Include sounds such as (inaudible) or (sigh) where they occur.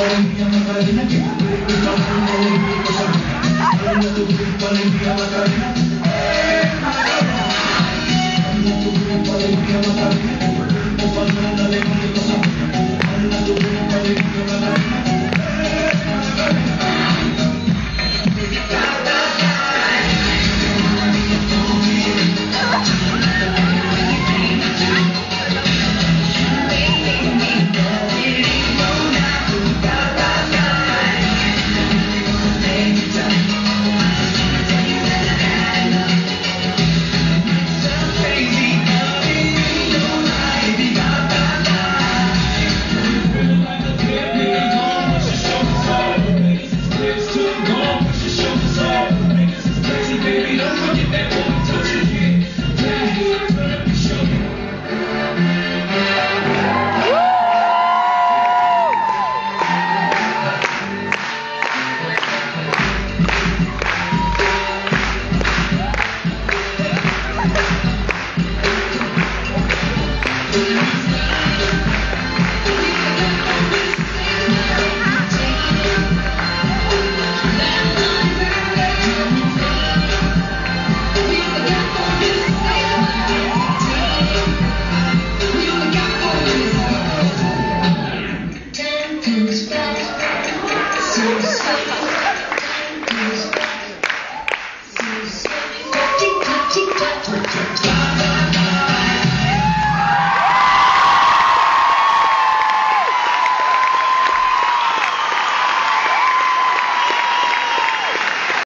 Olimpia Macarena, Olimpia Macarena, Olimpia Macarena, Thank (laughs) you.